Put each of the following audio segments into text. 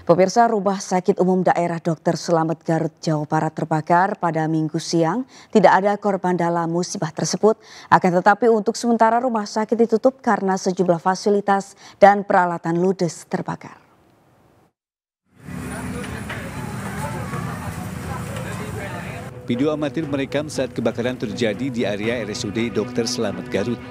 Pemirsa Rumah Sakit Umum Daerah Dr. Selamat Garut Jawa Barat terbakar pada minggu siang. Tidak ada korban dalam musibah tersebut. Akan tetapi untuk sementara rumah sakit ditutup karena sejumlah fasilitas dan peralatan ludes terbakar. Video amatir merekam saat kebakaran terjadi di area RSUD Dr. Selamat Garut.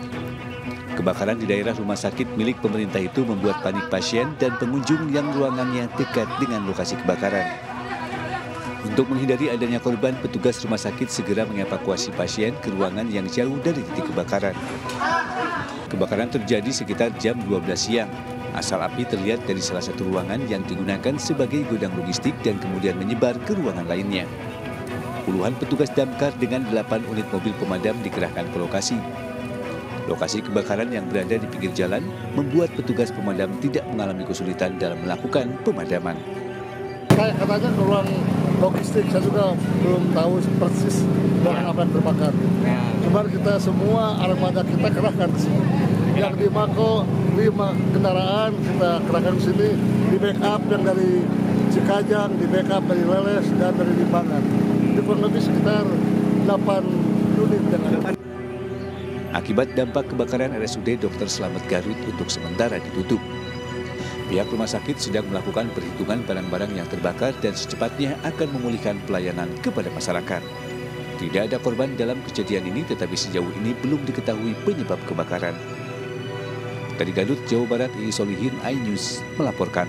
Kebakaran di daerah rumah sakit milik pemerintah itu membuat panik pasien dan pengunjung yang ruangannya dekat dengan lokasi kebakaran. Untuk menghindari adanya korban, petugas rumah sakit segera mengevakuasi pasien ke ruangan yang jauh dari titik kebakaran. Kebakaran terjadi sekitar jam 12 siang. Asal api terlihat dari salah satu ruangan yang digunakan sebagai gudang logistik dan kemudian menyebar ke ruangan lainnya. Puluhan petugas damkar dengan 8 unit mobil pemadam dikerahkan ke lokasi. Lokasi kebakaran yang berada di pinggir jalan membuat petugas pemadam tidak mengalami kesulitan dalam melakukan pemadaman. Saya katanya ke ruang logistik, saya juga belum tahu persis ruangan apa yang terbakar. Cuma kita semua armada kita kerahkan ke sini. Yang di Mako, lima kendaraan kita kerahkan ke sini, di backup yang dari Cikajang, di backup dari Leles, dan dari Limbangan. Di kurang lebih sekitar 8 unit yang. Akibat dampak kebakaran RSUD Dr. Selamat Garut untuk sementara ditutup. Pihak rumah sakit sedang melakukan perhitungan barang-barang yang terbakar dan secepatnya akan memulihkan pelayanan kepada masyarakat. Tidak ada korban dalam kejadian ini tetapi sejauh ini belum diketahui penyebab kebakaran. Dari Garut, Jawa Barat, Ini Solihin, iNews melaporkan.